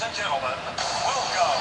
ladies and gentlemen, welcome.